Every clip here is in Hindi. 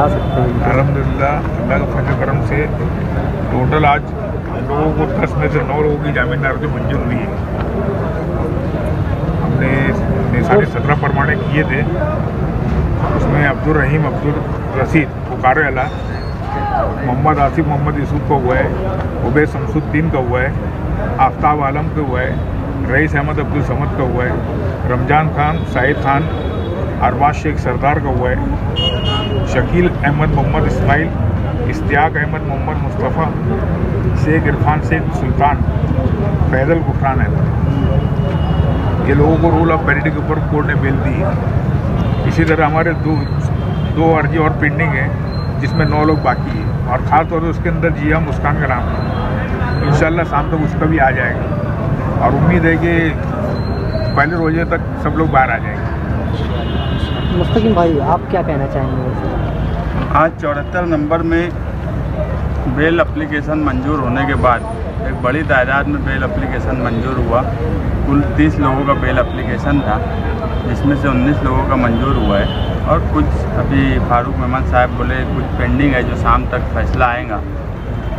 अलहमदिल्ला अल्लाह के फजल करम से टोटल आज हम लोगों को दस में से नौ लोगों की जामीन नारजी मंजूर हुई है। हमने निशानी सत्रह परमाणे किए थे। उसमें अब्दुल रहीम अब्दुल रसीद पुकारे अला मोहम्मद आसिफ मोहम्मद यूसुफ का हुआ है उबैद शमसुद्दीन का हुआ है आफ्ताब आलम का हुआ है रईस अहमद अब्दुल समद का हुआ है रमज़ान खान साहिद खान अरबाज शेख सरदार का हुआ है। शकील अहमद मोहम्मद इस्माइल, इश्तियाक अहमद मोहम्मद मुस्तफ़ा, शेख इरफान शेख सुल्तान पैदल गुफरान है। ये लोगों को रूल ऑफ़ पेरिटी के ऊपर कोर्ट ने बेल दी। इसी तरह हमारे दो दो अर्जी और पेंडिंग है, जिसमें नौ लोग बाकी है। और ख़ास तौर से उसके अंदर जिया मुस्कान का नाम इंशाल्लाह शाम तक उसका भी आ जाएगा। और उम्मीद है कि पहले रोज़े तक सब लोग बाहर आ जाएँगे। मुस्तकिम भाई, आप क्या कहना चाहेंगे? आज चौहत्तर नंबर में बेल एप्लीकेशन मंजूर होने के बाद एक बड़ी तादाद में बेल एप्लीकेशन मंजूर हुआ। कुल तीस लोगों का बेल एप्लीकेशन था, जिसमें से उन्नीस लोगों का मंजूर हुआ है। और कुछ अभी फारूक मेहमान साहब बोले, कुछ पेंडिंग है जो शाम तक फैसला आएगा।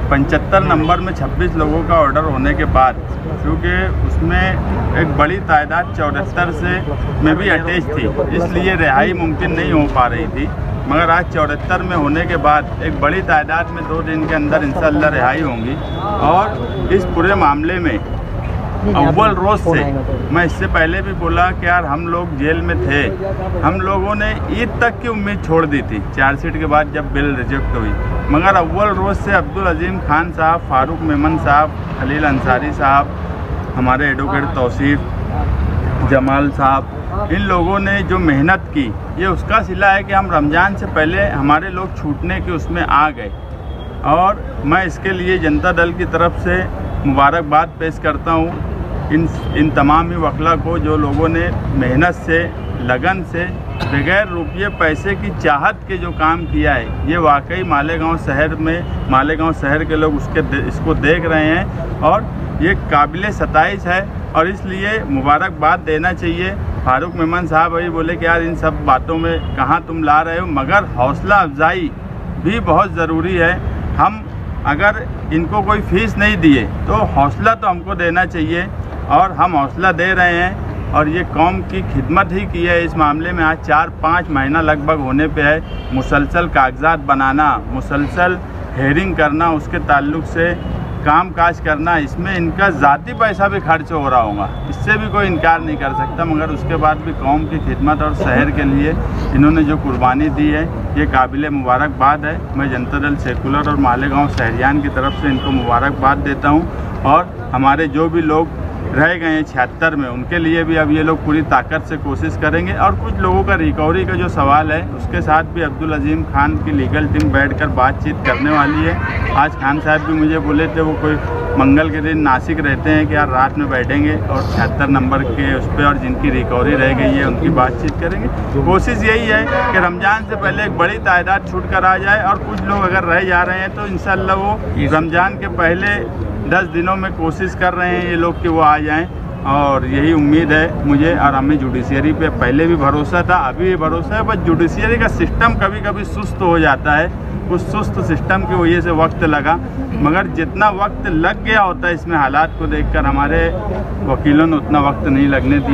पंचहत्तर नंबर में 26 लोगों का ऑर्डर होने के बाद, क्योंकि उसमें एक बड़ी तादाद चौहत्तर से में भी अटैच थी, इसलिए रिहाई मुमकिन नहीं हो पा रही थी। मगर आज चौहत्तर में होने के बाद एक बड़ी तादाद में दो दिन के अंदर इंशाल्लाह रिहाई होंगी। और इस पूरे मामले में अव्वल रोज से। मैं इससे पहले भी बोला कि यार हम लोग जेल में थे। हम लोगों ने ईद तक की उम्मीद छोड़ दी थी। चार्जशीट के बाद जब बिल रिजेक्ट हुई। मगर अव्वल रोज से अब्दुल अजीम खान साहब फारूक मेमन साहब खलील अंसारी साहब हमारे एडवोकेट तौसीफ जमाल साहब इन लोगों ने जो मेहनत की ये उसका सिला है कि हम रमज़ान से पहले हमारे लोग छूटने के उसमें आ गए। और मैं इसके लिए जनता दल की तरफ़ से मुबारकबाद पेश करता हूँ। इन इन तमाम ही वकला को जो लोगों ने मेहनत से लगन से बगैर रुपये पैसे की चाहत के जो काम किया है ये वाकई मालेगांव शहर में मालेगांव शहर के लोग उसके दे, इसको देख रहे हैं और ये काबिल सताइश है और इसलिए मुबारकबाद देना चाहिए। फारूक मेमन साहब अभी बोले कि यार इन सब बातों में कहाँ तुम ला रहे हो? मगर हौसला अफजाई भी बहुत ज़रूरी है। हम अगर इनको कोई फ़ीस नहीं दिए तो हौसला तो हमको देना चाहिए। और हम हौसला दे रहे हैं और ये कौम की खिदमत ही की है। इस मामले में आज चार पाँच महीना लगभग होने पे है। मुसलसल कागजात बनाना, मुसलसल हेयरिंग करना, उसके ताल्लुक से काम काज करना, इसमें इनका ज़ाती पैसा भी खर्च हो रहा होगा। इससे भी कोई इनकार नहीं कर सकता, मगर उसके बाद भी कौम की खिदमत और शहर के लिए इन्होंने जो कुर्बानी दी है, ये काबिल मुबारकबाद है। मैं जनता दल सेकुलर और मालेगांव शहरियान की तरफ़ से इनको मुबारकबाद देता हूँ। और हमारे जो भी लोग रह गए हैं छिहत्तर में। उनके लिए भी अब ये लोग पूरी ताकत से कोशिश करेंगे और कुछ लोगों का रिकवरी का जो सवाल है, उसके साथ भी अब्दुल अजीम खान की लीगल टीम बैठकर बातचीत करने वाली है। आज खान साहब भी मुझे बोले थे, वो कोई मंगल के दिन नासिक रहते हैं कि यार रात में बैठेंगे और छिहत्तर नंबर के उस पर और जिनकी रिकवरी रह गई है, उनकी बातचीत करेंगे। कोशिश यही है कि रमज़ान से पहले एक बड़ी तादाद छूट कर आ जाए और कुछ लोग अगर रह जा रहे हैं तो इन वो रमज़ान के पहले दस दिनों में कोशिश कर रहे हैं ये लोग कि वो आ जाएँ। और यही उम्मीद है मुझे और हमें जुडिशियरी पे पहले भी भरोसा था, अभी भी भरोसा है बस जुडिशियरी का सिस्टम कभी कभी सुस्त हो जाता है। उस सुस्त सिस्टम की वजह से वक्त लगा। मगर जितना वक्त लग गया होता है इसमें हालात को देखकर, हमारे वकीलों ने उतना वक्त नहीं लगने दिया।